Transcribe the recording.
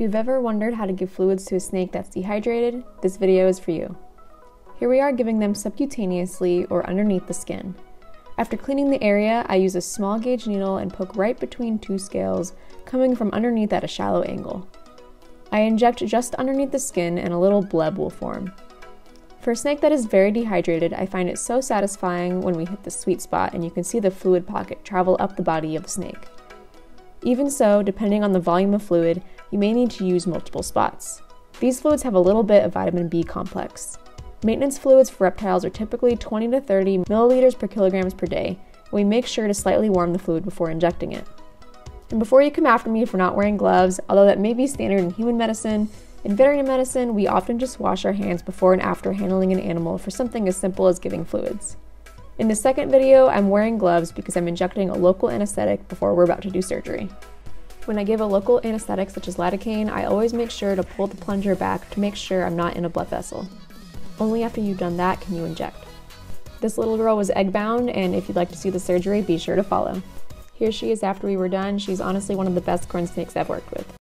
If you've ever wondered how to give fluids to a snake that's dehydrated, this video is for you. Here we are giving them subcutaneously or underneath the skin. After cleaning the area, I use a small gauge needle and poke right between two scales, coming from underneath at a shallow angle. I inject just underneath the skin and a little bleb will form. For a snake that is very dehydrated, I find it so satisfying when we hit the sweet spot and you can see the fluid pocket travel up the body of the snake. Even so, depending on the volume of fluid, you may need to use multiple spots. These fluids have a little bit of vitamin B complex. Maintenance fluids for reptiles are typically 20 to 30 milliliters per kilograms per day, we make sure to slightly warm the fluid before injecting it. And before you come after me for not wearing gloves, although that may be standard in human medicine, in veterinary medicine, we often just wash our hands before and after handling an animal for something as simple as giving fluids. In the second video, I'm wearing gloves because I'm injecting a local anesthetic before we're about to do surgery. When I give a local anesthetic such as lidocaine, I always make sure to pull the plunger back to make sure I'm not in a blood vessel. Only after you've done that can you inject. This little girl was egg bound, and if you'd like to see the surgery, be sure to follow. Here she is after we were done. She's honestly one of the best corn snakes I've worked with.